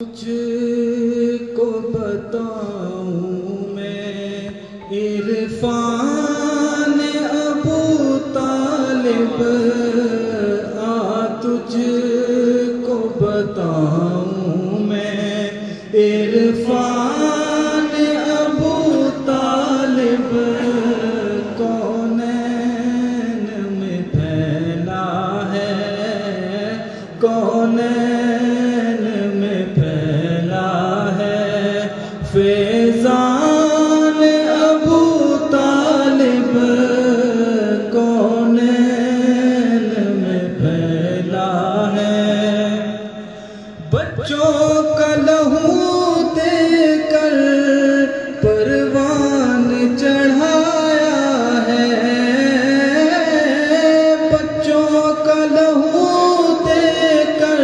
تجھ کو بتاؤں میں عرفان ابو طالب آ تجھ کو بتاؤں میں عرفان بچوں کا لہو دے کر پروان چڑھایا ہے۔ بچوں کا لہو دے کر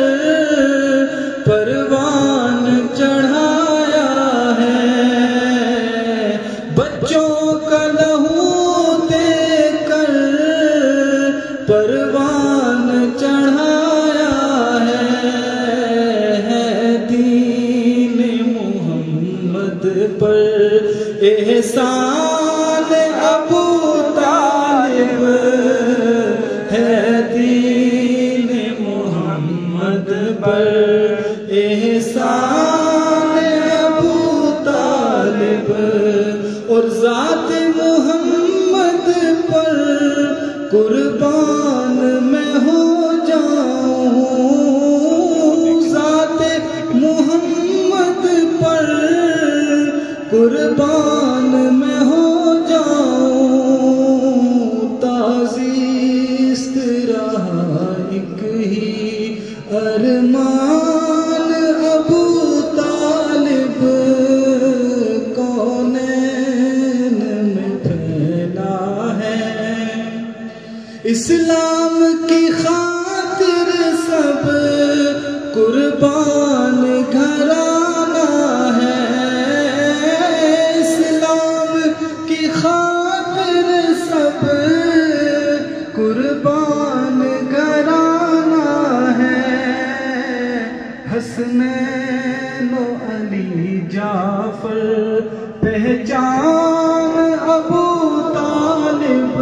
پروان چڑھایا ہے۔ بچوں کا لہو احسان ابو طالب ہے دین محمد پر۔ احسان ابو طالب اور ذات محمد پر۔ قربان میں ہو قربان میں ہو جاؤں تازیست رہا ایک ہی ارمان ابو طالب کونین میں پھیلا ہے؟ اسلام کی خاطر سب قربان گھرانا جعفر پہچان ابو طالب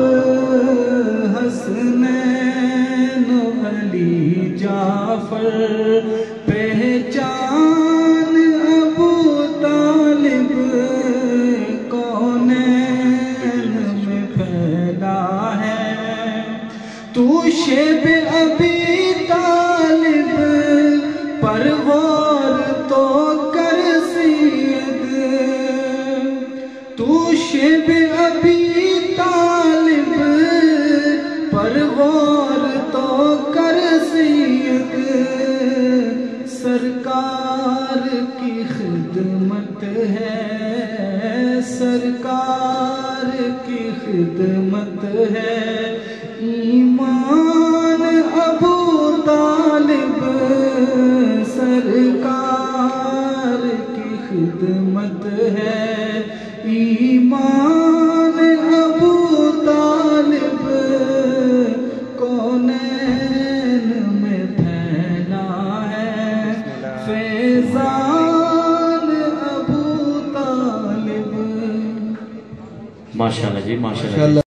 حسنین علی جعفر۔ پہچان ابو طالب کونین میں پھیلا ہے۔ تو شیب ابی طالب پروار تو پروار تو کر سید، سرکار کی خدمت ہے، سرکار کی خدمت ہے۔ ایمان ابو طالب، سرکار کی خدمت ہے۔ ایمان ماشاءاللہ جی ماشاءاللہ جی۔